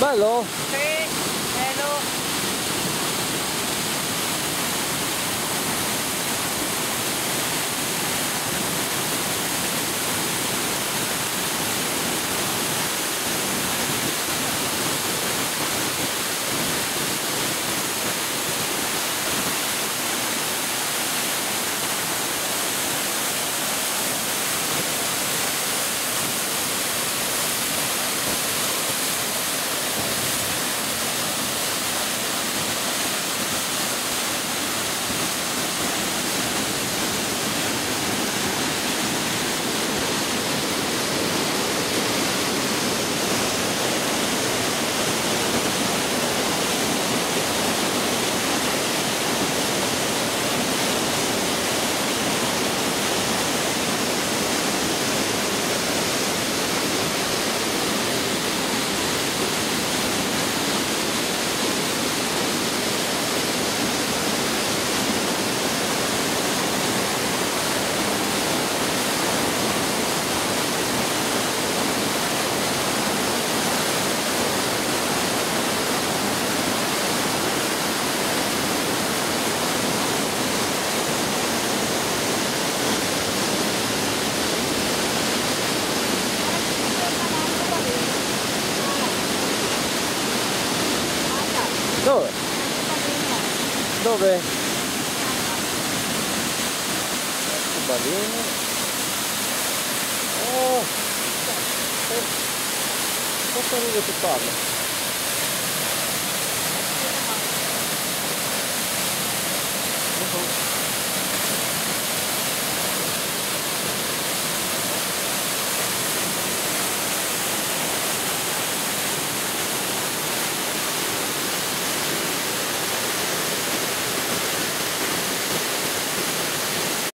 Bello? Sì, bello. Dove? Dove? Balene. Oh! Cosa arriva che parla?